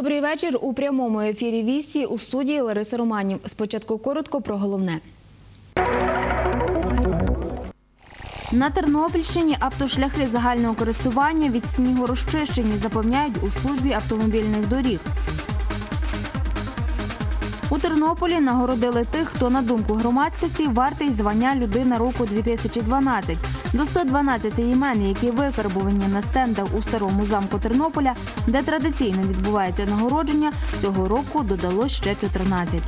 Добрий вечір. У прямому ефірі Вісті у студії Лариса Романів. Спочатку коротко про головне. На Тернопільщині автошляхи загального користування від снігу розчищені, запевняють у службі автомобільних доріг. У Тернополі нагородили тих, хто, на думку громадськості, вартий звання людина року 2012. До 112 імен, які викарбувані на стендах у старому замку Тернополя, де традиційно відбувається нагородження, цього року додалось ще 14.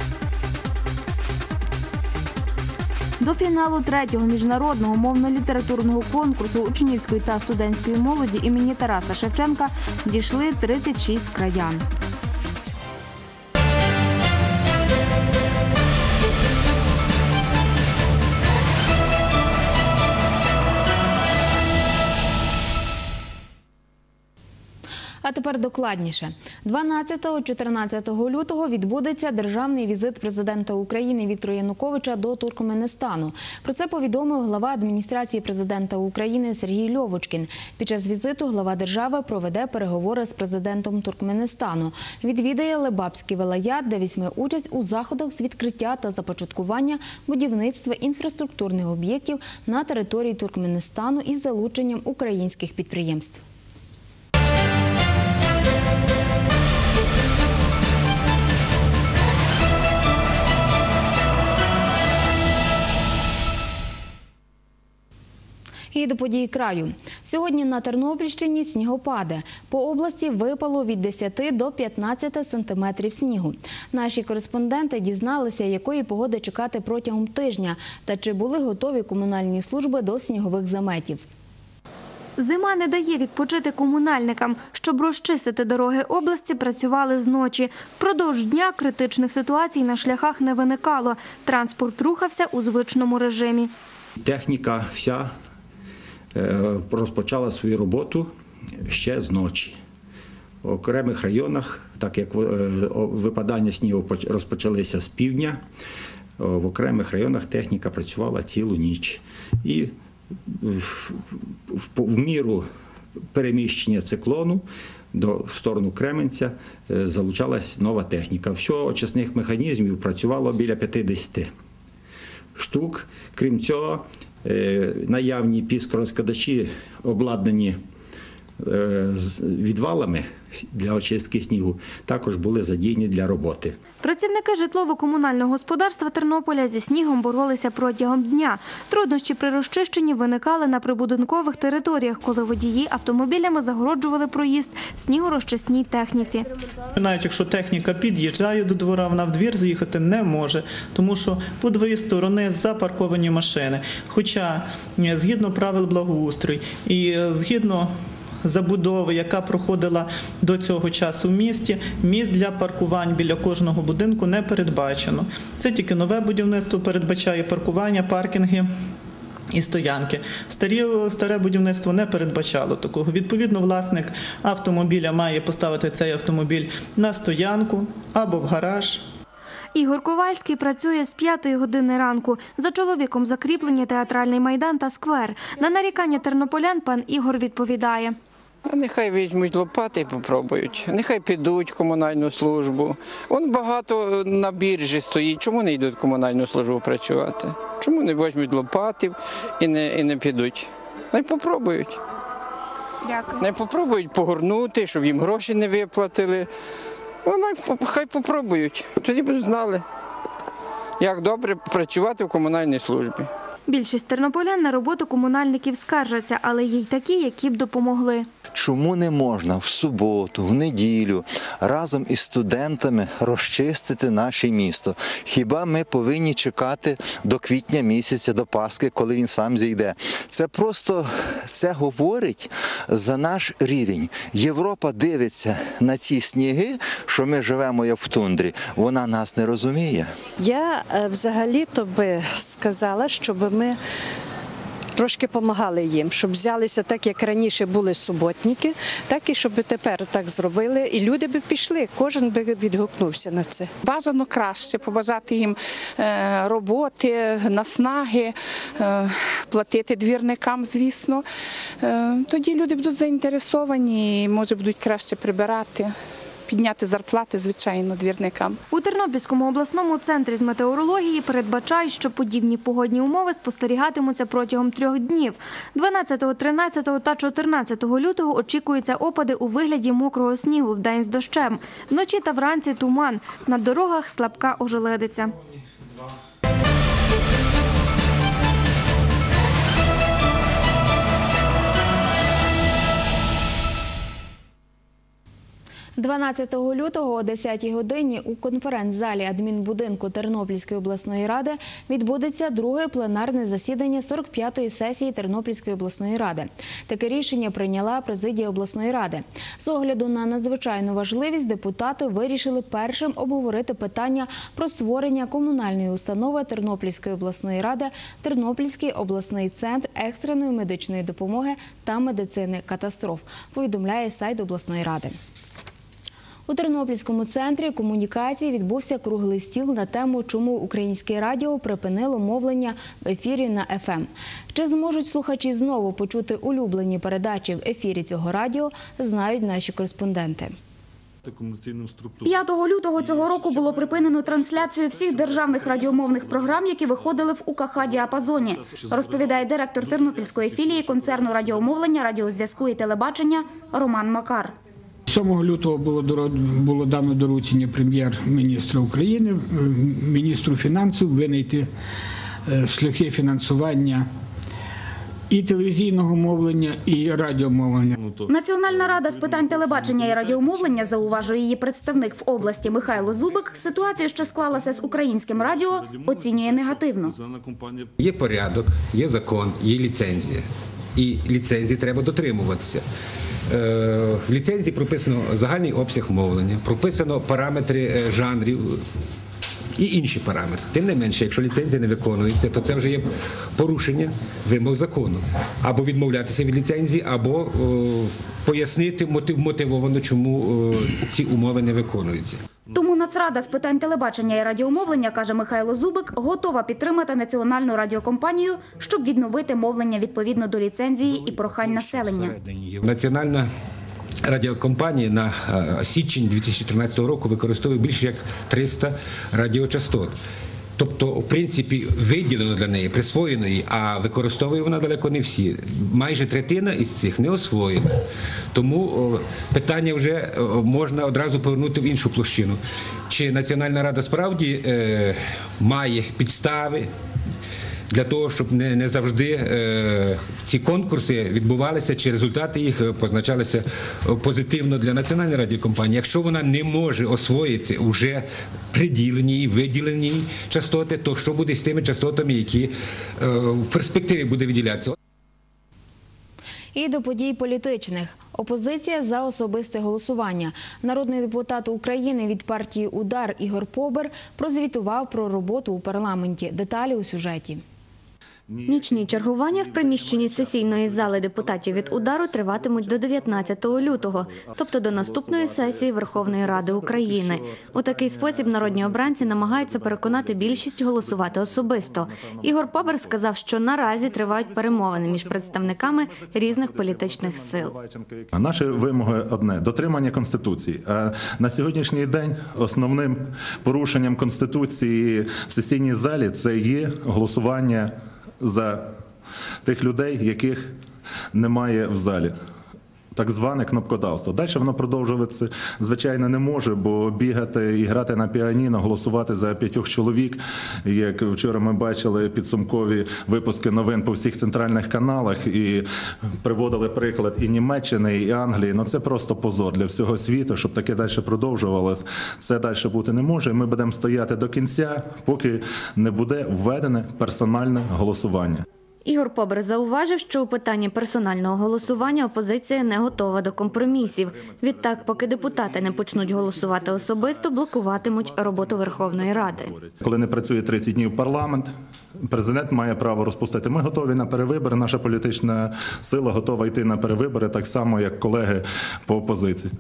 До фіналу третього міжнародного мовно-літературного конкурсу учнівської та студентської молоді імені Тараса Шевченка дійшли 36 краян. Тепер докладніше. 12-14 лютого відбудеться державний візит президента України Віктора Януковича до Туркменистану. Про це повідомив глава адміністрації президента України Сергій Льовочкін. Під час візиту глава держави проведе переговори з президентом Туркменистану. Відвідає Лебабський велаят, де візьме участь у заходах з відкриття та започаткування будівництва інфраструктурних об'єктів на території Туркменистану із залученням українських підприємств. І до подій краю. Сьогодні на Тернопільщині снігопади. По області випало від 10 до 15 сантиметрів снігу. Наші кореспонденти дізналися, якої погоди чекати протягом тижня та чи були готові комунальні служби до снігових заметів. Зима не дає відпочити комунальникам. Щоб розчистити дороги області, працювали зночі. Впродовж дня критичних ситуацій на шляхах не виникало. Транспорт рухався у звичному режимі. Техніка вся розпочала свою роботу ще зночі. В окремих районах, так як е, випадання снігу поч- розпочалися з півдня, в окремих районах техніка працювала цілу ніч. І в, міру переміщення циклону до в сторону Кременця е, залучалась нова техніка. Всього очисних механізмів працювало біля 50 штук. Крім цього, е, наявні піскорозкладачі обладнані е, відвалами для очистки снігу, також були задіяні для роботи. Працівники житлово-комунального господарства Тернополя зі снігом боролися протягом дня. Труднощі при розчищенні виникали на прибудинкових територіях, коли водії автомобілями загороджували проїзд снігорозчисній техніці. Навіть якщо техніка під'їжджає до двора, вона в двір заїхати не може, тому що по дві сторони запарковані машини. Хоча е, згідно правил благоустрою і е, згідно забудови, яка проходила до цього часу в місті, місць для паркувань біля кожного будинку не передбачено. Це тільки нове будівництво передбачає паркування, паркінги. І стоянки. Старі, старе будівництво не передбачало такого. Відповідно, власник автомобіля має поставити цей автомобіль на стоянку або в гараж. Ігор Ковальський працює з 5 години ранку. За чоловіком закріплені театральний майдан та сквер. На нарікання тернополян пан Ігор відповідає. А нехай візьмуть лопати і попробують. Нехай підуть в комунальну службу. Вон багато на біржі стоїть. Чому не йдуть в комунальну службу працювати? Чому не візьмуть лопатів і не, і не підуть? Най попробують. Дякую. Най попробують погорнути, щоб їм гроші не виплатили. Ну, най по- хай попробують. Тоді б знали, як добре працювати в комунальній службі. Більшість тернополян на роботу комунальників скаржаться, але є й такі, які б допомогли. Чому не можна в суботу, в неділю разом із студентами розчистити наше місто? Хіба ми повинні чекати до квітня місяця, до Пасхи, коли він сам зійде? Це просто це говорить за наш рівень. Європа дивиться на ці сніги, що ми живемо як в тундрі. Вона нас не розуміє. Я е, взагалі-то би сказала, щоб ми трошки допомагали їм, щоб взялися так, як раніше були суботники, так і щоб тепер так зробили. І люди би пішли, кожен би відгукнувся на це. Бажано краще побажати їм е, роботи, наснаги, е, платити двірникам, звісно. Е, Тоді люди будуть заінтересовані і може будуть краще прибирати. Підняти зарплати, звичайно, двірникам. У Тернопільському обласному центрі з метеорології передбачають, що подібні погодні умови спостерігатимуться протягом трьох днів. 12, 13 та 14 лютого очікуються опади у вигляді мокрого снігу вдень з дощем. Вночі та вранці туман. На дорогах слабка ожеледиця. – 12 лютого о 10 годині у конференц-залі адмінбудинку Тернопільської обласної ради відбудеться друге пленарне засідання 45-ї сесії Тернопільської обласної ради. Таке рішення прийняла президія обласної ради. З огляду на надзвичайну важливість депутати вирішили першим обговорити питання про створення комунальної установи Тернопільської обласної ради Тернопільський обласний центр екстреної медичної допомоги та медицини катастроф. Повідомляє сайт обласної ради. У Тернопільському центрі комунікації відбувся круглий стіл на тему, чому українське радіо припинило мовлення в ефірі на FM. Чи зможуть слухачі знову почути улюблені передачі в ефірі цього радіо, знають наші кореспонденти. комерційним структурам. 5 лютого цього року було припинено трансляцію всіх державних радіомовних програм, які виходили в УКХ діапазоні, розповідає директор Тернопільської філії концерну радіомовлення, радіозв'язку і телебачення Роман Макар. 7 лютого було було дано доручення прем'єр-міністра України, міністру фінансів винайти е, шляхи фінансування і телевізійного мовлення, і радіомовлення. Ну, Національна рада з питань телебачення і радіомовлення, зауважує її представник в області Михайло Зубик, ситуацію, що склалася з українським радіо, оцінює негативно. Є порядок, є закон, є ліцензія. І ліцензії треба дотримуватися. Е, В ліцензії прописано загальний обсяг мовлення, прописано параметри е, жанрів і інші параметри. Тим не менше, якщо ліцензія не виконується, то це вже є порушення вимог закону. Або відмовлятися від ліцензії, або о, пояснити мотив мотивовано, чому ці умови не виконуються. Тому Нацрада з питань телебачення і радіомовлення, каже Михайло Зубик, готова підтримати національну радіокомпанію, щоб відновити мовлення відповідно до ліцензії і прохань населення. Національна радіокомпанія на е, січень 2013 року використовує більше як 300 радіочастот. Тобто, в принципі, виділено для неї, присвоєно її, а використовує вона далеко не всі. Майже третина із цих не освоєна. Тому питання вже о, можна одразу повернути в іншу площину. Чи Національна рада справді е, має підстави для того, щоб не, не завжди е, ці конкурси відбувалися, чи результати їх е, позначалися е, позитивно для національної радіокомпанії. Якщо вона не може освоїти вже приділені їй, виділені частоти, то що буде з тими частотами, які в перспективі буде виділятися? І до подій політичних. Опозиція за особисте голосування. Народний депутат України від партії Удар Ігор Побер прозвітував про роботу у парламенті. Деталі у сюжеті. Нічні чергування в приміщенні сесійної зали депутатів від удару триватимуть до 19 лютого, тобто до наступної сесії Верховної Ради України. У такий спосіб народні обранці намагаються переконати більшість голосувати особисто. Ігор Побер сказав, що наразі тривають перемовини між представниками різних політичних сил. Наші вимоги одне дотримання конституції. На сьогоднішній день основним порушенням конституції в сесійній залі це є голосування за тих людей, яких немає в залі. Так зване кнопкодавство. Далі воно продовжуватися, звичайно, не може, бо бігати і грати на піаніно, голосувати за п'ятьох чоловік, як вчора ми бачили підсумкові випуски новин по всіх центральних каналах і приводили приклад і Німеччини, і Англії. Ну це просто позор для всього світу, щоб таке далі продовжувалось. Це далі бути не може. Ми будемо стояти до кінця, поки не буде введене персональне голосування. Ігор Побер зауважив, що у питанні персонального голосування опозиція не готова до компромісів. Відтак, поки депутати не почнуть голосувати особисто, блокуватимуть роботу Верховної Ради. Коли не працює 30 днів парламент, президент має право розпустити. Ми готові на перевибори. Наша політична сила готова йти на перевибори так само, як колеги по опозиції.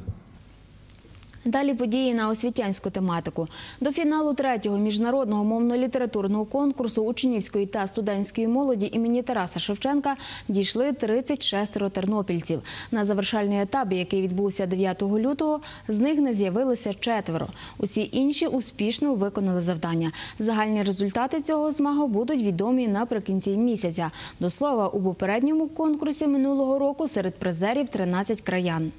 Далі події на освітянську тематику. До фіналу третього міжнародного мовно-літературного конкурсу учнівської та студентської молоді імені Тараса Шевченка дійшли 36 тернопільців. На завершальний етап, який відбувся 9 лютого, з них не з'явилися четверо. Усі інші успішно виконали завдання. Загальні результати цього змагу будуть відомі наприкінці місяця. До слова, у попередньому конкурсі минулого року серед призерів 13 краян.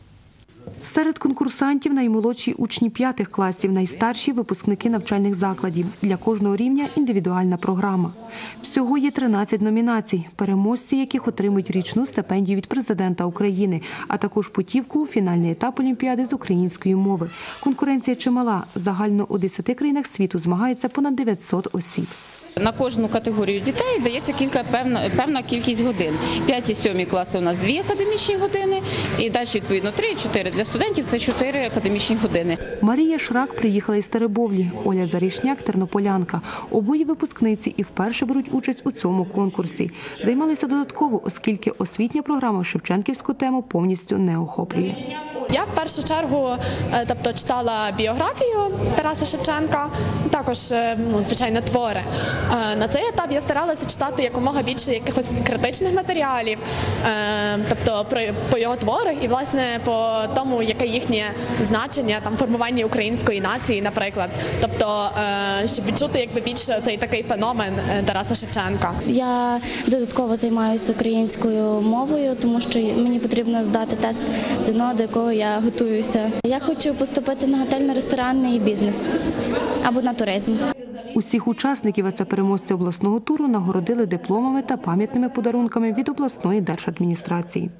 Серед конкурсантів наймолодші учні п'ятих класів, найстарші випускники навчальних закладів. Для кожного рівня індивідуальна програма. Всього є 13 номінацій, переможці яких отримують річну стипендію від президента України, а також путівку у фінальний етап Олімпіади з української мови. Конкуренція чимала. Загально у 10 країнах світу змагаються понад 900 осіб. На кожну категорію дітей дається кілька певна певна кількість годин. 5 і 7 класи у нас дві академічні години, і далі відповідно 3 і 4 для студентів це 4 академічні години. Марія Шрак приїхала із Теребовлі, Оля Зарішняк – тернополянка. Обоє випускниці і вперше беруть участь у цьому конкурсі. Займалися додатково, оскільки освітня програма Шевченківську тему повністю не охоплює. Я в першу чергу е, тобто, читала біографію Тараса Шевченка, також е, ну, звичайно твори. Е, На цей етап я старалася читати якомога більше якихось критичних матеріалів, е, тобто по його творах і власне по тому, яке їхнє значення там формування української нації, наприклад. Тобто, е, щоб відчути якби більше цей такий феномен Тараса Шевченка. Я додатково займаюся українською мовою, тому що мені потрібно здати тест ЗНО, до якого я готуюся. Я хочу поступити на готельно-ресторанний бізнес або на туризм. Усіх учасників, це переможці обласного туру, нагородили дипломами та пам'ятними подарунками від обласної держадміністрації.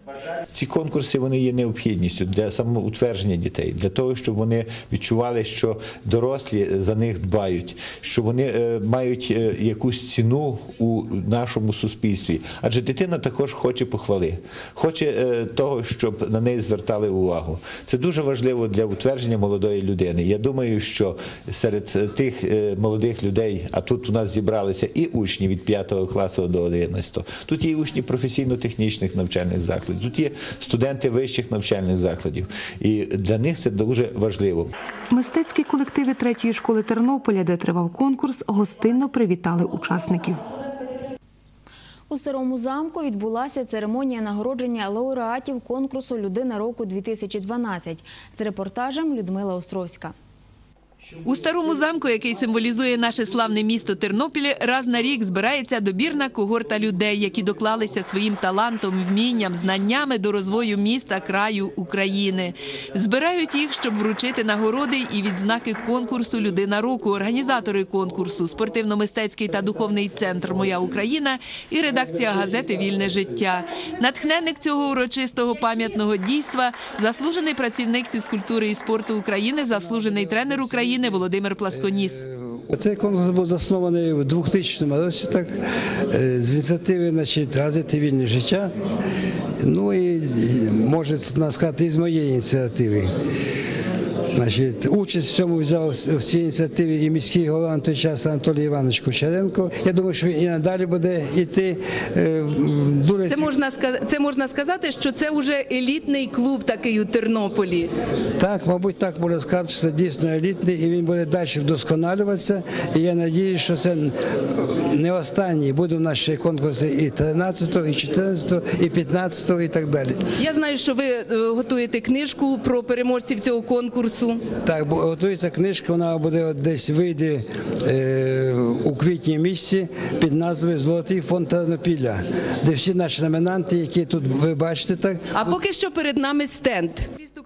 Ці конкурси вони є необхідністю для самоутвердження дітей, для того, щоб вони відчували, що дорослі за них дбають, що вони е, мають е, якусь ціну у нашому суспільстві. Адже дитина також хоче похвали, хоче е, того, щоб на неї звертали увагу. Це дуже важливо для утвердження молодої людини. Я думаю, що серед тих молодих людей, а тут у нас зібралися і учні від 5 класу до 11, тут є і учні професійно-технічних навчальних закладів, тут є студенти вищих навчальних закладів. І для них це дуже важливо. Мистецькі колективи третьої школи Тернополя, де тривав конкурс, гостинно привітали учасників. У старому замку відбулася церемонія нагородження лауреатів конкурсу Людина року 2012 з репортажем Людмила Островська. У старому замку, який символізує наше славне місто Тернопіль, раз на рік збирається добірна когорта людей, які доклалися своїм талантом, вмінням, знаннями до розвою міста, краю України. Збирають їх, щоб вручити нагороди і відзнаки конкурсу Людина року, організатори конкурсу, спортивно-мистецький та духовний центр Моя Україна і редакція газети Вільне життя. Натхненник цього урочистого пам'ятного дійства, заслужений працівник фізкультури і спорту України, заслужений тренер України Володимир Пласконіс. Цей конкурс був заснований в 2000 році, так, е, з ініціативи значить, газети Вільне життя. Ну і може сказати, із моєї ініціативи. Значить, участь в цьому взяв в цій ініціативі і міський голова на той час Анатолій Іванович Кучеренко. Я думаю, що він і надалі буде йти е, дуже Це можна це можна сказати, що це вже елітний клуб такий у Тернополі. Так, мабуть, так можна сказати, що це дійсно елітний, і він буде далі вдосконалюватися. І я надію, що це не останній. Буде в нас ще конкурси і 13, і 14, і 15, і так далі. Я знаю, що ви е, готуєте книжку про переможців цього конкурсу. Так, бо готується книжка, вона буде десь вийде е, у квітні місяці під назвою Золотий фонд Тернопілля, де всі наші номінанти, які тут ви бачите, так А поки що перед нами стенд.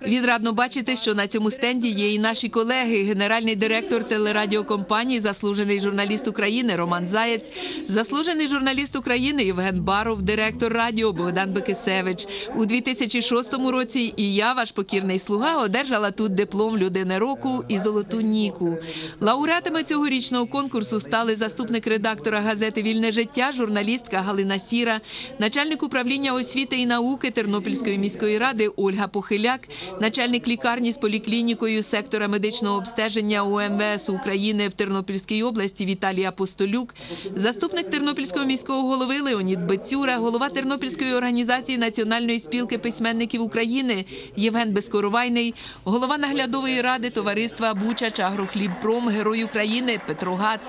Відрадно бачити, що на цьому стенді є і наші колеги, генеральний директор телерадіокомпанії, заслужений журналіст України Роман Заєць, заслужений журналіст України Євген Баров, директор радіо Богдан Бекисевич. У 2006 році і я, ваш покірний слуга, одержала тут диплом людини року і золоту ніку. Лауреатами цьогорічного конкурсу стали привітали заступник редактора газети Вільне життя, журналістка Галина Сіра, начальник управління освіти і науки Тернопільської міської ради Ольга Похиляк, начальник лікарні з поліклінікою сектора медичного обстеження УМВС України в Тернопільській області Віталій Апостолюк, заступник Тернопільського міського голови Леонід Бецюра, голова Тернопільської організації Національної спілки письменників України Євген Безкоровайний, голова наглядової ради товариства Бучач Агрохлібпром, герой України ПетроГац,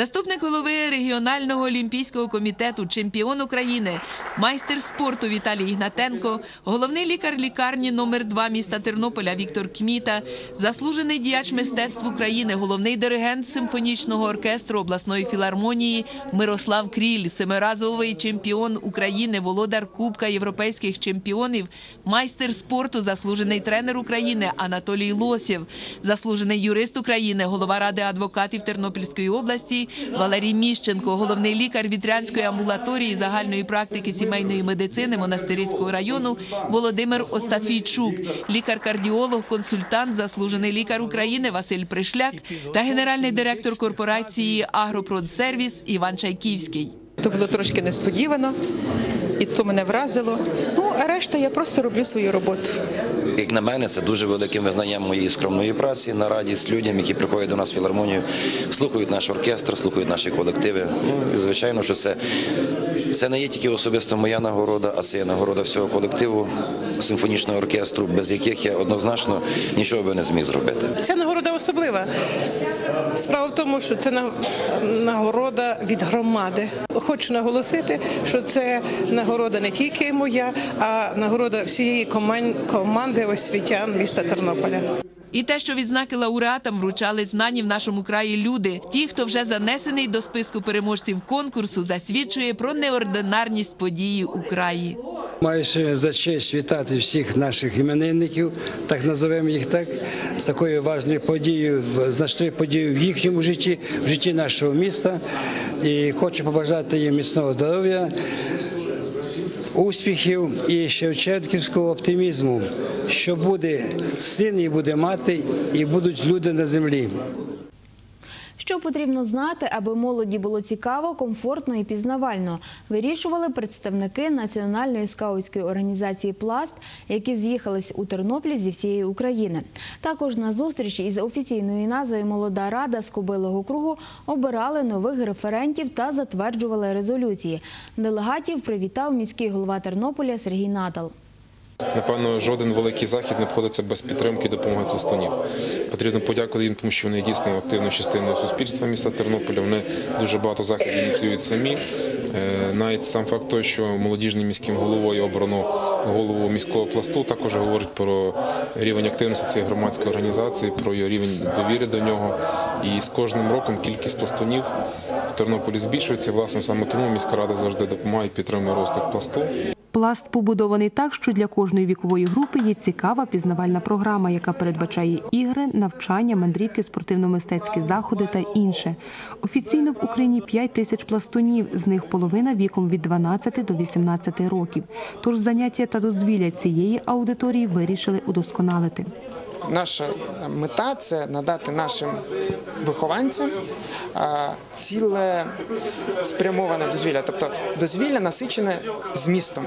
заступник голови регіонального олімпійського комітету, чемпіон України, майстер спорту Віталій Ігнатенко, головний лікар лікарні номер 2 міста Тернополя Віктор Кміта, заслужений діяч мистецтв України, головний диригент симфонічного оркестру обласної філармонії Мирослав Кріль, семиразовий чемпіон України, володар Кубка європейських чемпіонів, майстер спорту, заслужений тренер України Анатолій Лосєв, заслужений юрист України, голова ради адвокатів Тернопільської області Валерій Міщенко, головний лікар Вітрянської амбулаторії загальної практики сімейної медицини Монастирського району Володимир Остафійчук, лікар-кардіолог, консультант, заслужений лікар України Василь Пришляк та генеральний директор корпорації Агропродсервіс Іван Чайківський. То було трошки несподівано, і то мене вразило. Ну, а решта я просто роблю свою роботу. Як на мене, це дуже великим визнанням моєї скромної праці на радість людям, які приходять до нас в філармонію, слухають наш оркестр, слухають наші колективи. Ну і звичайно, що це, це не є тільки особисто моя нагорода, а це є нагорода всього колективу симфонічного оркестру, без яких я однозначно нічого би не зміг зробити. Ця нагорода особлива. Справа в тому, що це нагорода від громади. Хочу наголосити, що це нагорода не тільки моя, а нагорода всієї коман- команди освітян міста Тернополя. І те, що відзнаки лауреатам вручали знані в нашому краї люди, ті, хто вже занесений до списку переможців конкурсу, засвідчує про неординарність події у краї. Маю сьогодні за честь вітати всіх наших іменинників, так називаємо їх так, з такою важною подією, в- значною подією в їхньому житті, в житті нашого міста. І хочу побажати їм міцного здоров'я, успіхів і шевченківського оптимізму, що буде син і буде мати, і будуть люди на землі. Що потрібно знати, аби молоді було цікаво, комфортно і пізнавально, вирішували представники національної скаутської організації Пласт, які з'їхались у Тернопіль зі всієї України. Також на зустрічі із офіційною назвою Молода рада з Кобилого кругу обирали нових референтів та затверджували резолюції. Делегатів привітав міський голова Тернополя Сергій Натал. Напевно, жоден великий захід не обходиться без підтримки і допомоги пластунів. Потрібно подякувати їм, тому що вони дійсно активною частиною суспільства міста Тернополя. Вони дуже багато заходів ініціюють самі. Е, Навіть сам факт того, що молодіжним міським головою обрано голову міського пласту, також говорить про рівень активності цієї громадської організації, про її рівень довіри до нього. І з кожним роком кількість пластунів в Тернополі збільшується. Власне, саме тому міська рада завжди допомагає і підтримує розвиток пласту. Пласт побудований так, що для кожної вікової групи є цікава пізнавальна програма, яка передбачає ігри, навчання, мандрівки, спортивно-мистецькі заходи та інше. Офіційно в Україні 5 тисяч пластунів, з них половина віком від 12 до 18 років. Тож заняття та дозвілля цієї аудиторії вирішили удосконалити. Наша мета це надати нашим вихованцям ціле спрямоване дозвілля, тобто дозвілля насичене змістом.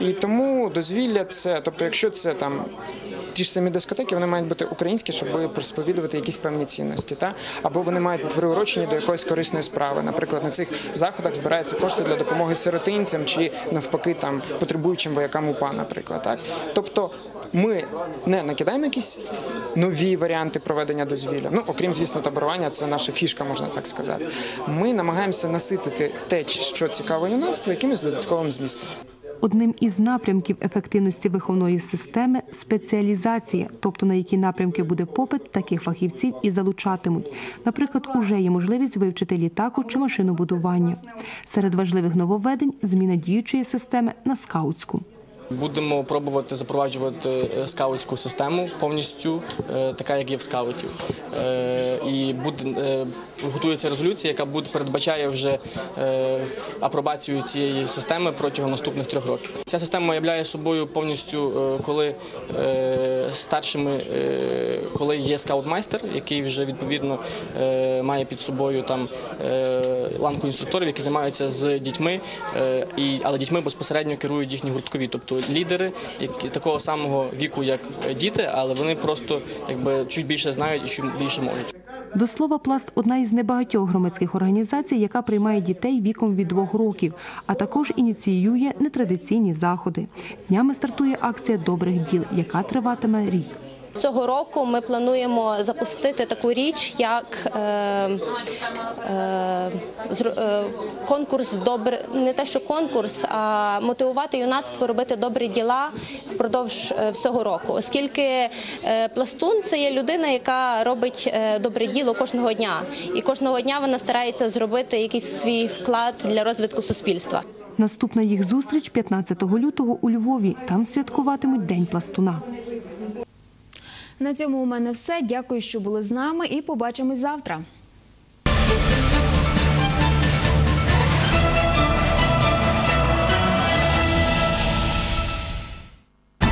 І тому дозвілля це, тобто, якщо це там. Ті ж самі дискотеки вони мають бути українські, щоб сповідувати якісь певні цінності, та або вони мають бути приурочені до якоїсь корисної справи. Наприклад, на цих заходах збираються кошти для допомоги сиротинцям чи навпаки там потребуючим воякам УПА, наприклад. Так тобто ми не накидаємо якісь нові варіанти проведення дозвілля. Ну окрім звісно, таборування це наша фішка, можна так сказати. Ми намагаємося наситити те, що цікаво юнацтву, якимось додатковим змістом. Одним із напрямків ефективності виховної системи спеціалізація, тобто на які напрямки буде попит, таких фахівців і залучатимуть. Наприклад, уже є можливість вивчити літаку чи машинобудування. Серед важливих нововведень зміна діючої системи на скаутську. Будемо пробувати запроваджувати е, скаутську систему повністю, е, така як є в скаутів. Е, І буде готується резолюція, яка буде передбачає вже апробацію цієї системи протягом наступних трьох років. Ця система являє собою повністю, коли старшими, коли є скаут-майстер, який вже відповідно має під собою там ланку інструкторів, які займаються з дітьми, але дітьми безпосередньо керують їхні гурткові, тобто лідери, які такого самого віку, як діти, але вони просто якби чуть більше знають і чуть більше можуть. До слова, пласт одна із небагатьох громадських організацій, яка приймає дітей віком від двох років, а також ініціює нетрадиційні заходи. Днями стартує акція добрих діл, яка триватиме рік. Цього року ми плануємо запустити таку річ, як е, е, е, конкурс добре, не те, що конкурс, а мотивувати юнацтво робити добрі діла впродовж е, всього року, оскільки е, пластун це є людина, яка робить добре діло кожного дня, і кожного дня вона старається зробити якийсь свій вклад для розвитку суспільства. Наступна їх зустріч 15 лютого у Львові. Там святкуватимуть День пластуна. На цьому у мене все. Дякую, що були з нами, і побачимось завтра.